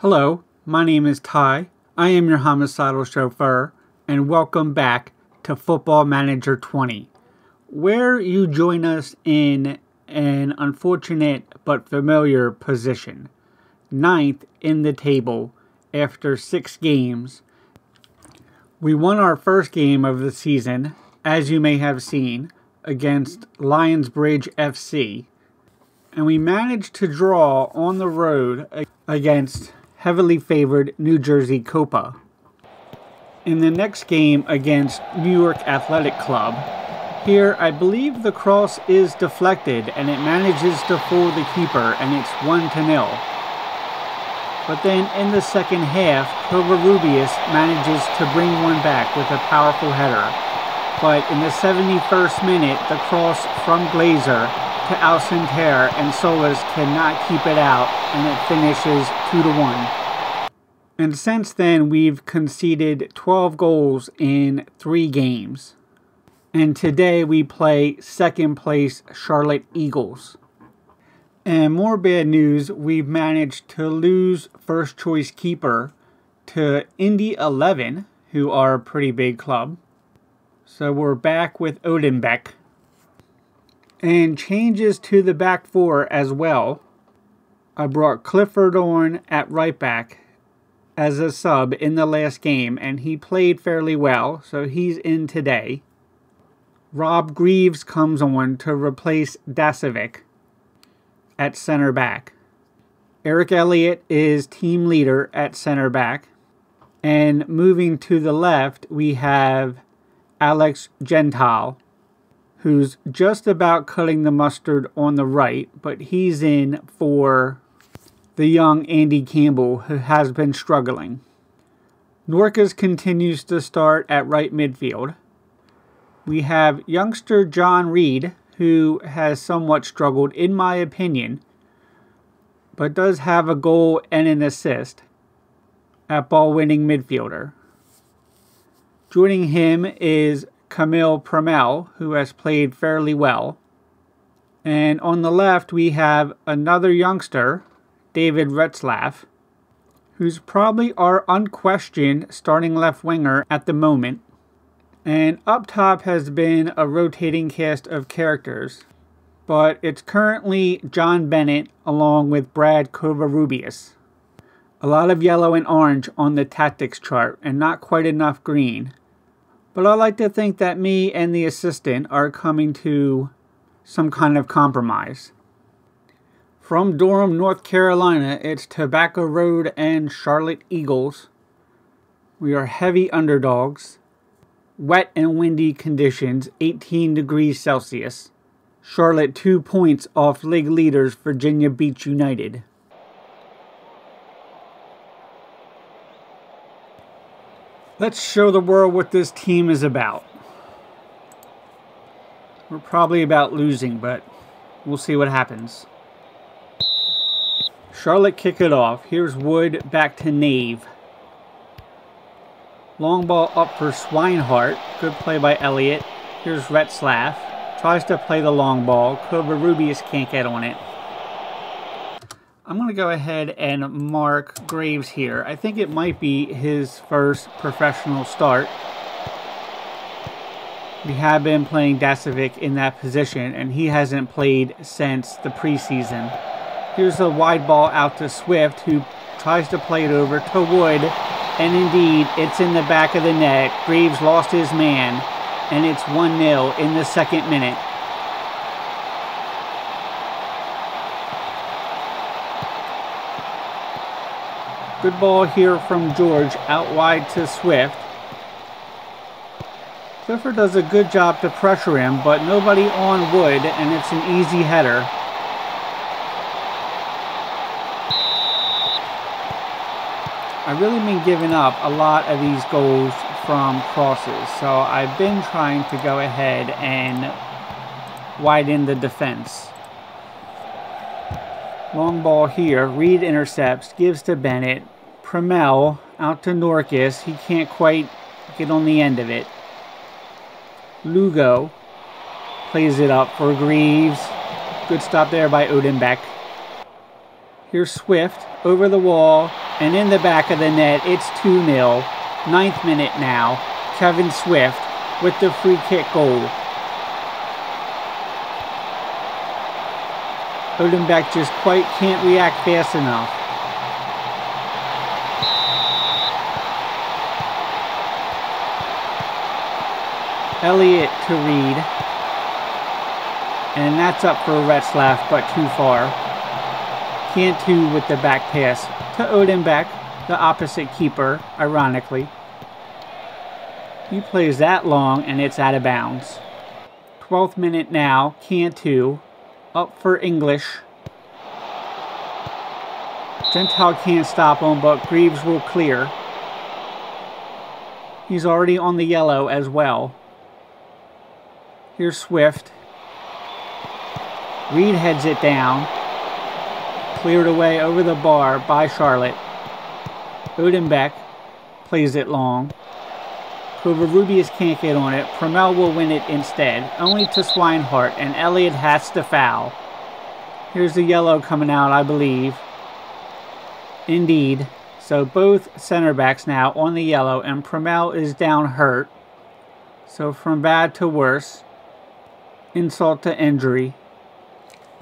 Hello, my name is Ty. I am your homicidal chauffeur, and welcome back to Football Manager 20, where you join us in an unfortunate but familiar position. Ninth in the table after six games. We won our first game of the season, as you may have seen, against Lionsbridge FC, and we managed to draw on the road against heavily favored New Jersey Copa. In the next game against New York Athletic Club, here I believe the cross is deflected and it manages to fool the keeper and it's 1 to 0. But then in the second half, Covarrubias manages to bring one back with a powerful header. But in the 71st minute, the cross from Glazer to Alcantara and Solis cannot keep it out and it finishes 2 to 1. And since then, we've conceded 12 goals in three games. And today we play second place Charlotte Eagles. And more bad news, we've managed to lose first choice keeper to Indy 11, who are a pretty big club. So we're back with Odenbeck and changes to the back four as well. I brought Clifford on at right back as a sub in the last game, and he played fairly well, so he's in today. Rob Greaves comes on to replace Dasovic at center back. Eric Elliott is team leader at center back. And moving to the left, we have Alex Gentile who's just about cutting the mustard on the right, but he's in for the young Andy Campbell, who has been struggling. Norcas continues to start at right midfield. We have youngster John Reed, who has somewhat struggled, in my opinion, but does have a goal and an assist at ball winning midfielder. Joining him is Camille Pramel, who has played fairly well. And on the left, we have another youngster, David Retzlaff, who's probably our unquestioned starting left winger at the moment. And up top has been a rotating cast of characters, but it's currently John Bennett along with Brad Covarrubias. A lot of yellow and orange on the tactics chart, and not quite enough green. But I like to think that me and the assistant are coming to some kind of compromise. From Durham, North Carolina, it's Tobacco Road and Charlotte Eagles. We are heavy underdogs. Wet and windy conditions, 18 degrees Celsius. Charlotte two points off league leaders Virginia Beach United. Let's show the world what this team is about. We're probably about losing, but we'll see what happens. Charlotte kick it off. Here's Wood back to Nave. Long ball up for Swinehart. Good play by Elliott. Here's Retzlaff. Tries to play the long ball. Covarrubias can't get on it. I'm going to go ahead and mark Graves here. I think it might be his first professional start. We have been playing Dasovic in that position, and he hasn't played since the preseason. Here's a wide ball out to Swift, who tries to play it over to Wood, and indeed, it's in the back of the net. Graves lost his man, and it's 1-0 in the second minute. Good ball here from George, out wide to Swift. Clifford does a good job to pressure him, but nobody on Wood, and it's an easy header. I've really been giving up a lot of these goals from crosses, so I've been trying to go ahead and widen the defense. Long ball here. Reed intercepts, gives to Bennett. Pramel out to Norcas. He can't quite get on the end of it. Lugo plays it up for Greaves. Good stop there by Odenbeck. Here's Swift over the wall. And in the back of the net, it's 2 0. Ninth minute now. Kevin Swift with the free kick goal. Odenbeck just quite can't react fast enough. Elliott to Reed. And that's up for Retzlaff, but too far. Cantu with the back pass to Odenbeck, the opposite keeper, ironically. He plays that long and it's out of bounds. 12th minute now, Cantu up for English. Gentile can't stop him, but Greaves will clear. He's already on the yellow as well. Here's Swift. Reed heads it down. Cleared away over the bar by Charlotte. Odenbeck plays it long. Covarrubias can't get on it. Promel will win it instead, only to Swinehart, and Elliott has to foul. Here's the yellow coming out, I believe. Indeed. So both center backs now on the yellow, and Promel is down hurt. So from bad to worse. Insult to injury.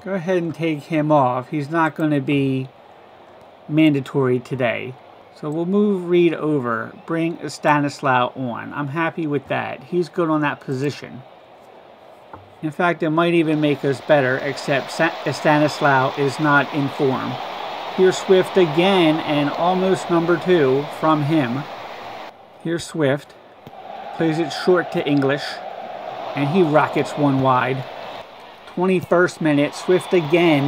Go ahead and take him off. He's not going to be mandatory today. So we'll move Reed over, bring Stanislaw on. I'm happy with that. He's good on that position. In fact, it might even make us better, except Stanislaw is not in form. Here's Swift again, and almost number two from him. Here's Swift. Plays it short to English, and he rockets one wide. 21st minute, Swift again.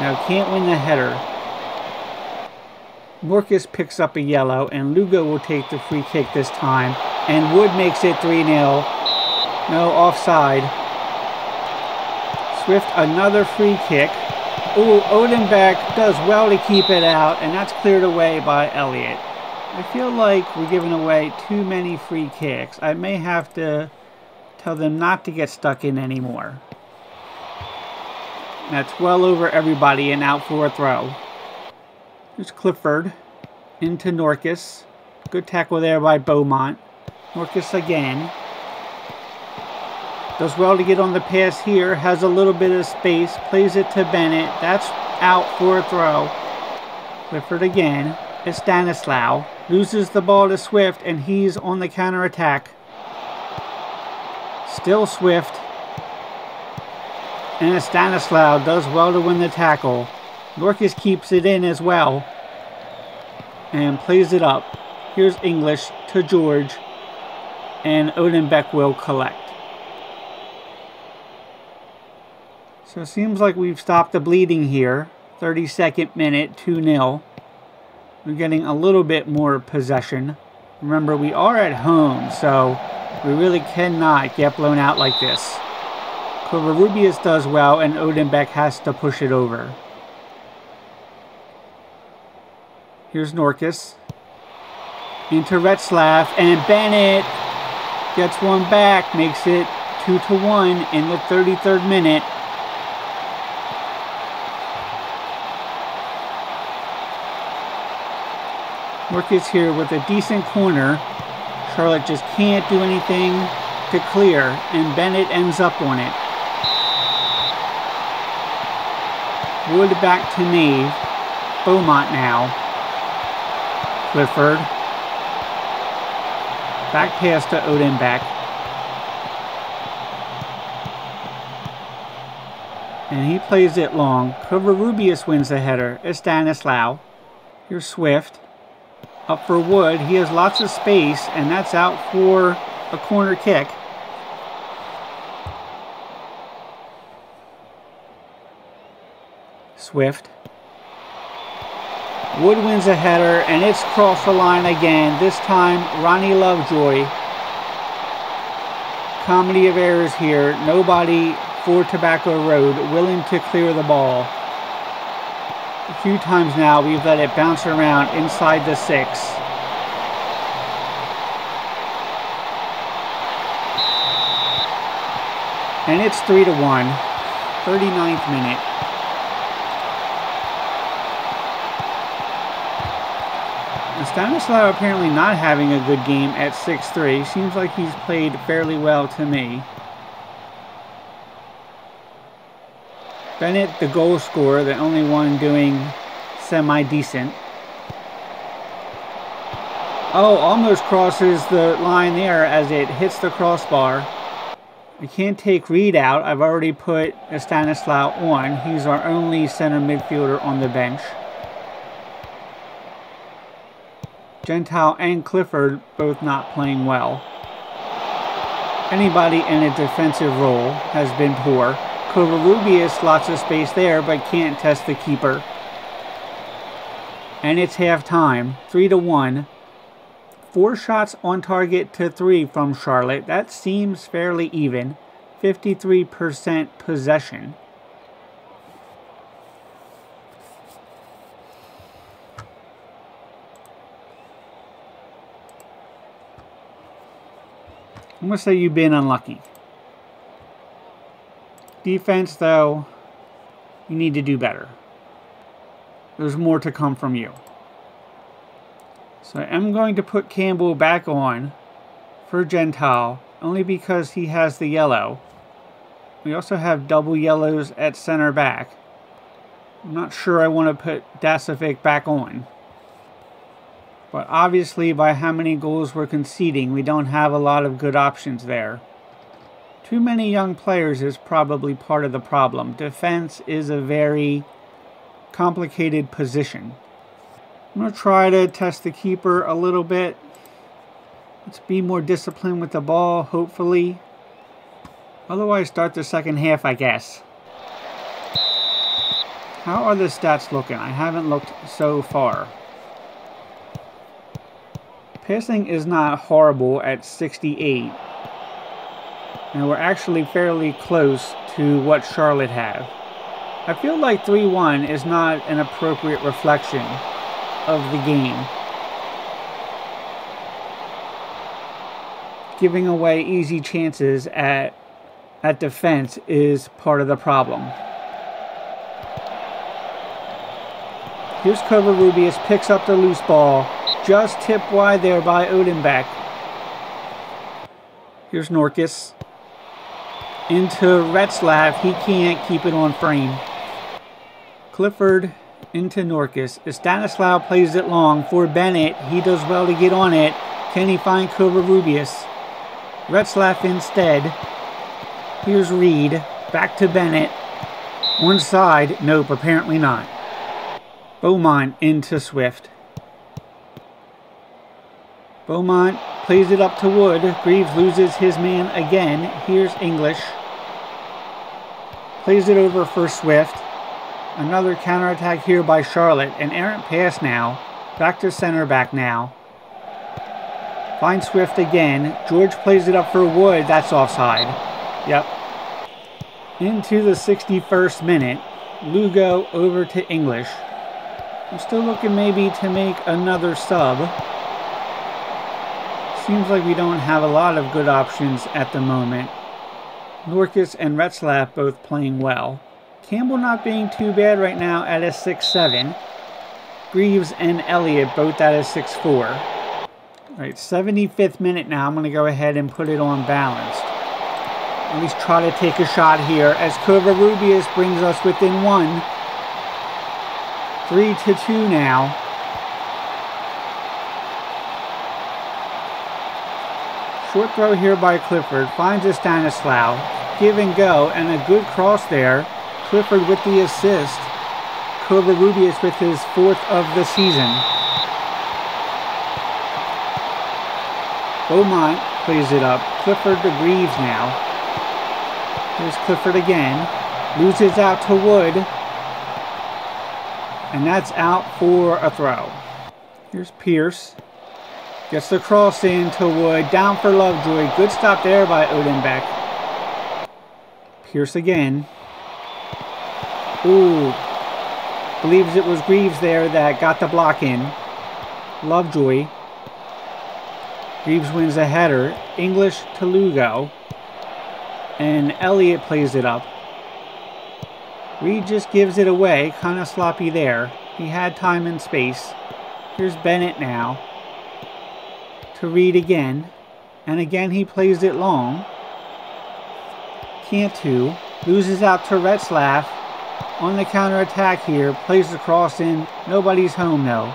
Now can't win the header. Norcus picks up a yellow, and Lugo will take the free kick this time. And Wood makes it 3 0. No, offside. Swift, another free kick. Ooh, Odenbeck does well to keep it out, and that's cleared away by Elliott. I feel like we're giving away too many free kicks. I may have to tell them not to get stuck in anymore. That's well over everybody and out for a throw. Here's Clifford into Norcus. Good tackle there by Beaumont. Norcus again. Does well to get on the pass here. Has a little bit of space. Plays it to Bennett. That's out for a throw. Clifford again. It's Stanislaw. Loses the ball to Swift and he's on the counter attack. Still Swift. And Stanislaw does well to win the tackle. Norcus keeps it in as well and plays it up. Here's English to George and Odenbeck will collect. So it seems like we've stopped the bleeding here. 32nd minute, 2-0. We're getting a little bit more possession. Remember, we are at home, so we really cannot get blown out like this. Covarrubias does well, and Odenbeck has to push it over. Here's Norcus. Into Retzlaff, and Bennett gets one back, makes it 2 to 1 in the 33rd minute. Norcus here with a decent corner. Charlotte just can't do anything to clear, and Bennett ends up on it. Wood back to Nave. Beaumont now. Clifford. Back pass to Odenbeck. And he plays it long. Covarrubias wins the header. It's Stanislaw. Here's Swift. Up for Wood. He has lots of space, and that's out for a corner kick. Swift. Wood wins a header, and it's crossed the line again. This time, Ronnie Lovejoy. Comedy of errors here. Nobody for Tobacco Road willing to clear the ball. A few times now, we've let it bounce around inside the six. And it's 3 to 1. 39th minute. Stanislaw apparently not having a good game at 6-3. Seems like he's played fairly well to me. Bennett, the goal scorer, the only one doing semi-decent. Oh, almost crosses the line there as it hits the crossbar. I can't take Reed out. I've already put Stanislaw on. He's our only center midfielder on the bench. Gentile and Clifford both not playing well. Anybody in a defensive role has been poor. Covarrubias, lots of space there, but can't test the keeper. And it's halftime, 3 to 1. Four shots on target to three from Charlotte. That seems fairly even. 53% possession. I'm going to say you've been unlucky. Defense, though, you need to do better. There's more to come from you. So I'm going to put Campbell back on for Gentile, only because he has the yellow. We also have double yellows at center back. I'm not sure I want to put Dasovic back on. But obviously, by how many goals we're conceding, we don't have a lot of good options there. Too many young players is probably part of the problem. Defense is a very complicated position. I'm going to try to test the keeper a little bit. Let's be more disciplined with the ball, hopefully. Otherwise, start the second half, I guess. How are the stats looking? I haven't looked so far. Passing is not horrible at 68. And we're actually fairly close to what Charlotte have. I feel like 3-1 is not an appropriate reflection of the game. Giving away easy chances at at defense is part of the problem. Here's Covarrubias, picks up the loose ball, just tipped wide there by Odenbeck. Here's Norkus. Into Retzlaff. He can't keep it on frame. Clifford into Norkus. Stanislaw plays it long for Bennett. He does well to get on it. Can he find Covarrubias? Retzlaff instead. Here's Reed. Back to Bennett. One side. Nope, apparently not. Beaumont into Swift. Beaumont plays it up to Wood. Greaves loses his man again. Here's English. Plays it over for Swift. Another counterattack here by Charlotte. An errant pass now. Back to center back now. Finds Swift again. George plays it up for Wood. That's offside. Yep. Into the 61st minute. Lugo over to English. I'm still looking maybe to make another sub. Seems like we don't have a lot of good options at the moment. Norkus and Retzlaff both playing well. Campbell not being too bad right now at a 6-7. Greaves and Elliott both at a 6-4. All right, 75th minute now. I'm going to go ahead and put it on balanced. At least try to take a shot here as Rubius brings us within one. 3 to 2 now. Short throw here by Clifford. Finds a Stanislaw. Give and go. And a good cross there. Clifford with the assist. Covarrubias with his fourth of the season. Beaumont plays it up. Clifford to Greaves now. Here's Clifford again. Loses out to Wood. And that's out for a throw. Here's Pierce. Gets the cross in to Wood. Down for Lovejoy. Good stop there by Odenbeck. Pierce again. Ooh. Believes it was Greaves there that got the block in. Lovejoy. Greaves wins a header. English to Lugo. And Elliott plays it up. Reed just gives it away. Kind of sloppy there. He had time and space. Here's Bennett now. To Reed again. And again he plays it long. Cantu loses out to Retzlaff on the counter attack here. Plays the cross in. Nobody's home though.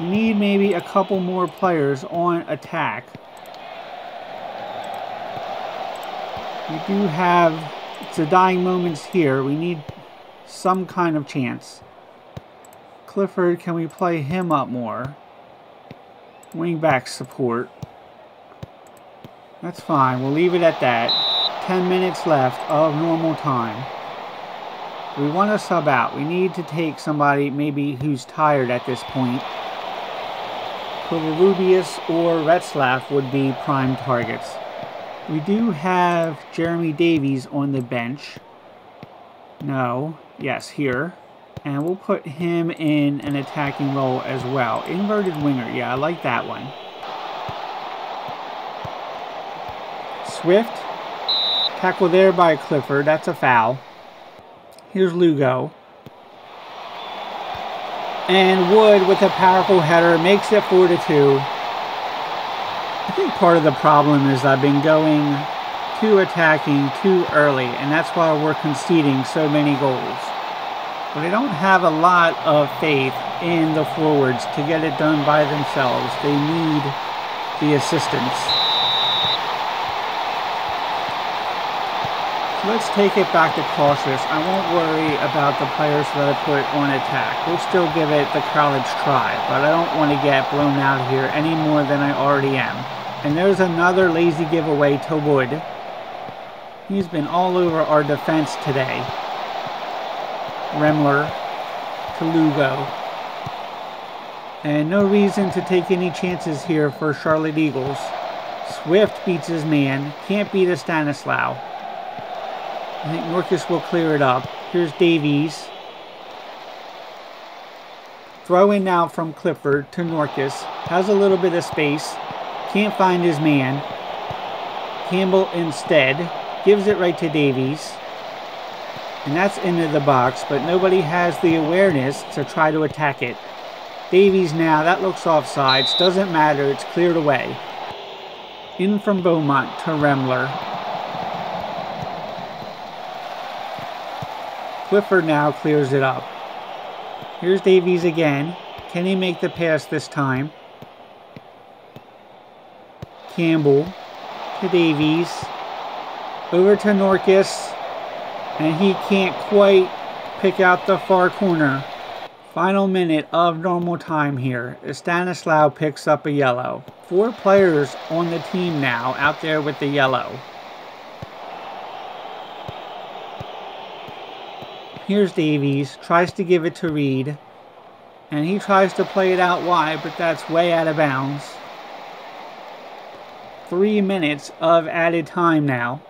Need maybe a couple more players on attack. We do have, the dying moments here. We need some kind of chance. Clifford, can we play him up more? Wingback support. That's fine. We'll leave it at that. 10 minutes left of normal time. We want to sub out. We need to take somebody maybe who's tired at this point. Covarrubias or Retzlaff would be prime targets. We do have Jeremy Davies on the bench. No. Yes, here. And we'll put him in an attacking role as well. Inverted winger. Yeah, I like that one. Swift. Tackle there by Clifford. That's a foul. Here's Lugo. And Wood with a powerful header makes it 4 to 2. I think part of the problem is I've been going too attacking too early, and that's why we're conceding so many goals. But don't have a lot of faith in the forwards to get it done by themselves. They need the assistance. let's take it back to cautious. I won't worry about the players that I put on attack. We'll still give it the college try, but I don't want to get blown out here any more than I already am. And there's another lazy giveaway to Wood. He's been all over our defense today. Remler to Lugo. And no reason to take any chances here for Charlotte Eagles. Swift beats his man. Can't beat a Stanislaw. I think Norcus will clear it up. Here's Davies. Throw in now from Clifford to Norcus. Has a little bit of space. Can't find his man. Campbell instead gives it right to Davies. And that's into the box, but nobody has the awareness to try to attack it. Davies now, that looks offsides. Doesn't matter, it's cleared away. In from Beaumont to Remler. Clifford now clears it up. Here's Davies again. Can he make the pass this time? Campbell to Davies. Over to Norcus. And he can't quite pick out the far corner. Final minute of normal time here. Stanislaw picks up a yellow. Four players on the team now out there with the yellow. Here's Davies, tries to give it to Reed. And he tries to play it out wide, but that's way out of bounds. Three minutes of added time now.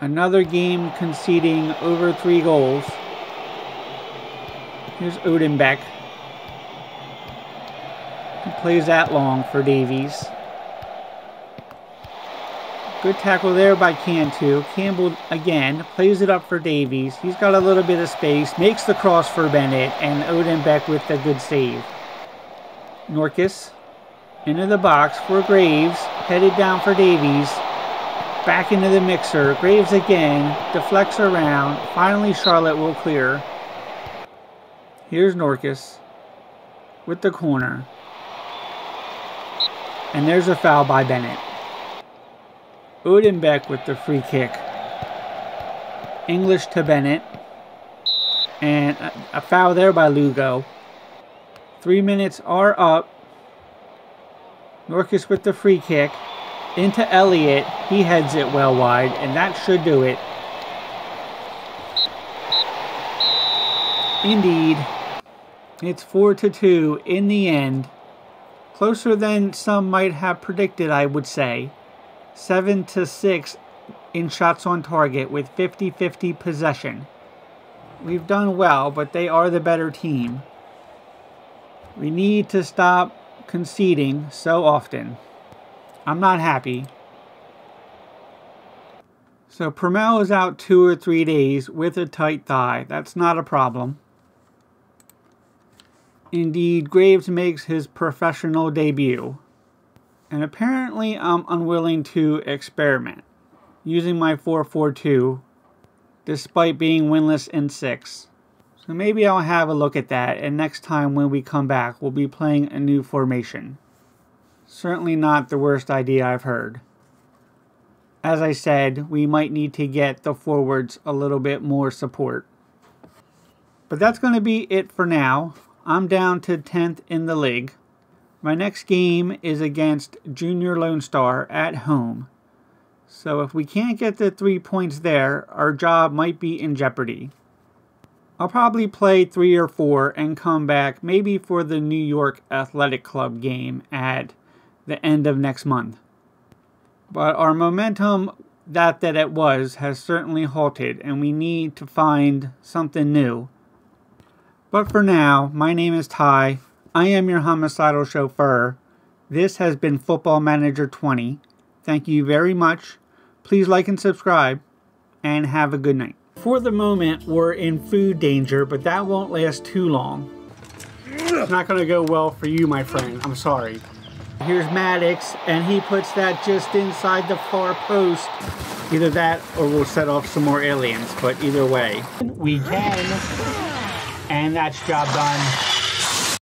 Another game conceding over three goals. Here's Odenbeck. He plays that long for Davies. Good tackle there by Cantu. Campbell, again, plays it up for Davies. He's got a little bit of space. Makes the cross for Bennett. And Odenbeck with a good save. Norcus into the box for Graves. Headed down for Davies. Back into the mixer. Graves again. Deflects around. Finally, Charlotte will clear. Here's Norcus with the corner. And there's a foul by Bennett. Odenbeck with the free kick. English to Bennett. And a, a foul there by Lugo. Three minutes are up. Norcus with the free kick. Into Elliott. He heads it well wide, and that should do it. Indeed. It's 4 to 2 in the end. Closer than some might have predicted, I would say. 7 to 6 in shots on target with 50-50 possession. We've done well, but they are the better team. We need to stop conceding so often. I'm not happy. So Pramel is out two or three days with a tight thigh. That's not a problem. Indeed, Graves makes his professional debut. And apparently I'm unwilling to experiment using my 4-4-2 despite being winless in 6. So maybe I'll have a look at that and next time when we come back we'll be playing a new formation. Certainly not the worst idea I've heard. As I said, we might need to get the forwards a little bit more support. But that's going to be it for now. I'm down to 10th in the league. My next game is against Junior Lone Star at home. So if we can't get the three points there, our job might be in jeopardy. I'll probably play three or four and come back maybe for the New York Athletic Club game at the end of next month. But our momentum that that it was has certainly halted and we need to find something new but for now, my name is Ty. I am your homicidal chauffeur. This has been Football Manager 20. Thank you very much. Please like and subscribe, and have a good night. For the moment, we're in food danger, but that won't last too long. It's not going to go well for you, my friend. I'm sorry. Here's Maddox, and he puts that just inside the far post. Either that, or we'll set off some more aliens, but either way. We can and that's job done.